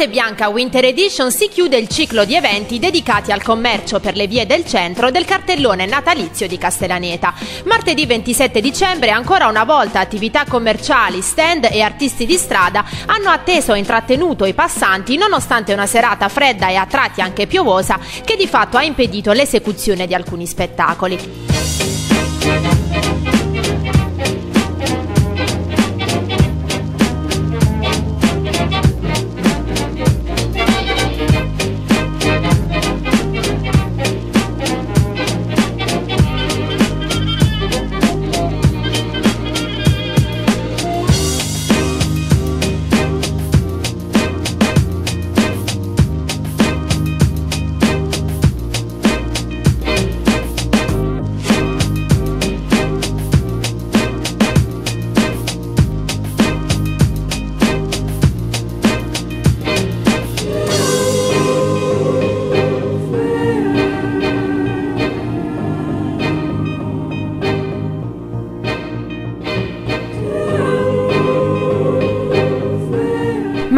Notte Bianca Winter Edition si chiude il ciclo di eventi dedicati al commercio per le vie del centro del cartellone natalizio di Castellaneta. Martedì 27 dicembre ancora una volta attività commerciali, stand e artisti di strada hanno atteso e intrattenuto i passanti nonostante una serata fredda e a tratti anche piovosa che di fatto ha impedito l'esecuzione di alcuni spettacoli.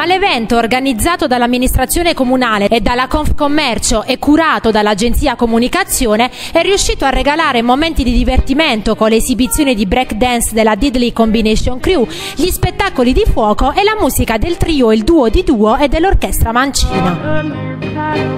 Ma l'evento organizzato dall'amministrazione comunale e dalla Confcommercio e curato dall'agenzia comunicazione è riuscito a regalare momenti di divertimento con le esibizioni di breakdance della Diddley Combination Crew, gli spettacoli di fuoco e la musica del trio Il Duo di Duo e dell'orchestra Mancina.